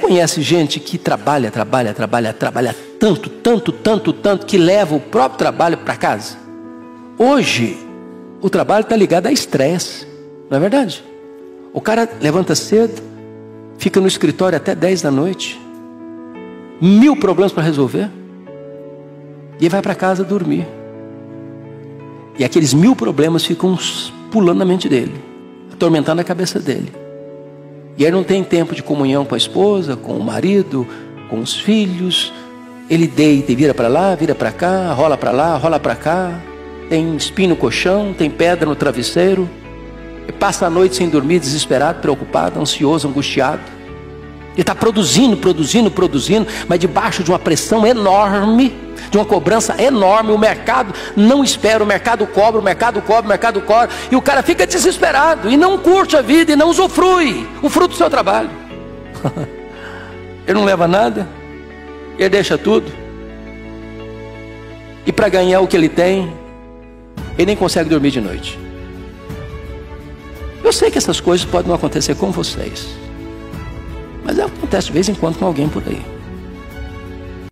Conhece gente que trabalha, trabalha, trabalha, trabalha tanto, tanto, tanto, tanto, que leva o próprio trabalho para casa? Hoje, o trabalho está ligado a estresse, não é verdade? O cara levanta cedo, fica no escritório até 10 da noite, mil problemas para resolver, e vai para casa dormir. E aqueles mil problemas ficam pulando na mente dele, atormentando a cabeça dele. E ele não tem tempo de comunhão com a esposa, com o marido, com os filhos. Ele deita e vira para lá, vira para cá, rola para lá, rola para cá. Tem espinho no colchão, tem pedra no travesseiro. E passa a noite sem dormir, desesperado, preocupado, ansioso, angustiado. Ele está produzindo, produzindo, produzindo, mas debaixo de uma pressão enorme, de uma cobrança enorme. O mercado não espera, o mercado cobra, o mercado cobra, o mercado cobra. E o cara fica desesperado e não curte a vida e não usufrui o fruto do seu trabalho. ele não leva nada, ele deixa tudo. E para ganhar o que ele tem, ele nem consegue dormir de noite. Eu sei que essas coisas podem não acontecer com vocês. Mas acontece de vez em quando com alguém por aí.